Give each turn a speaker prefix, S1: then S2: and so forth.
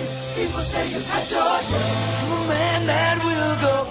S1: you. People say you had choices. I'm a man that will go